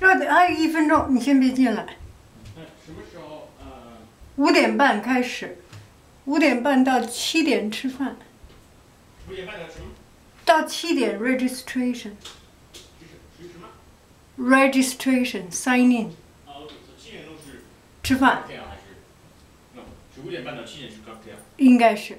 要得还有一分钟，你先别进来。什么时候？呃，五点半开始，五点半到七点吃饭，五点半到什么？到七点 registration？registration sign in 啊，对，七点钟是吃饭。应该是。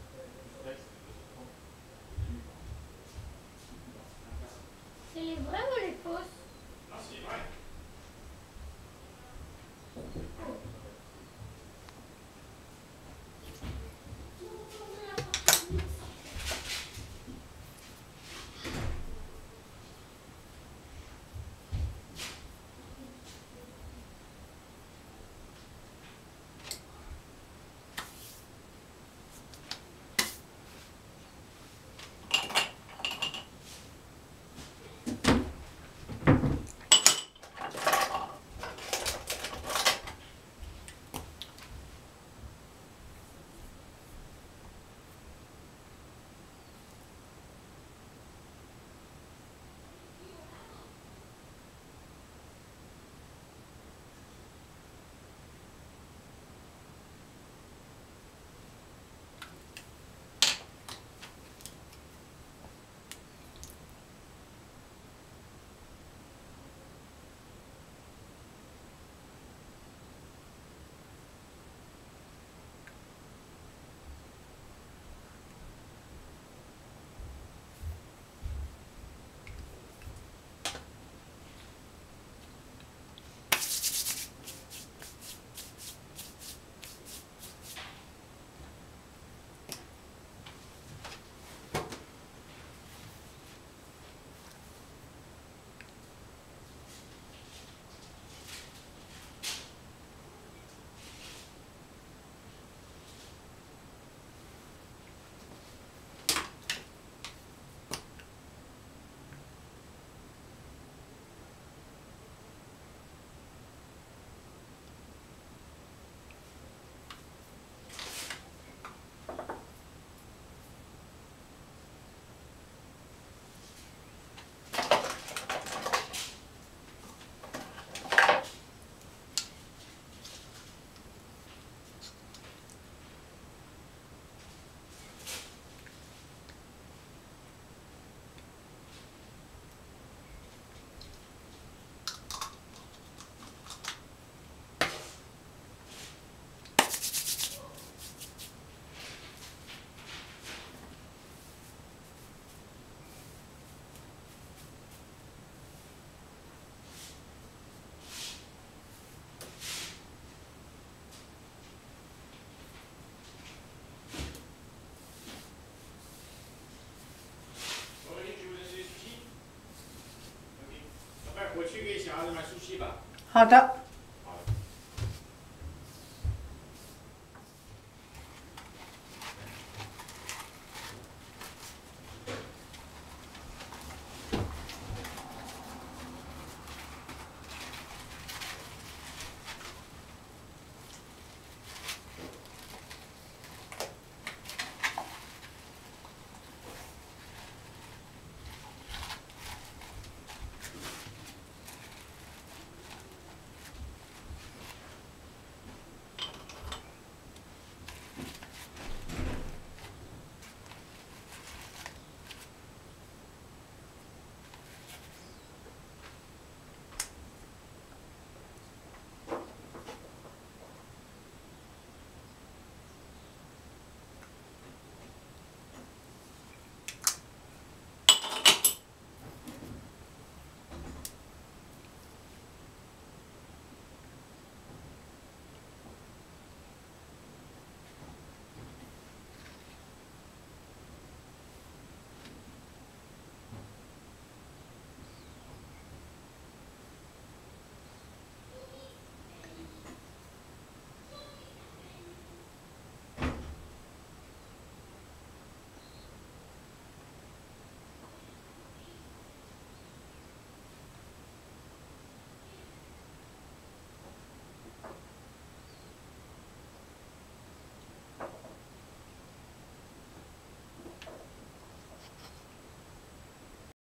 我去给小孩子买书去吧。好的。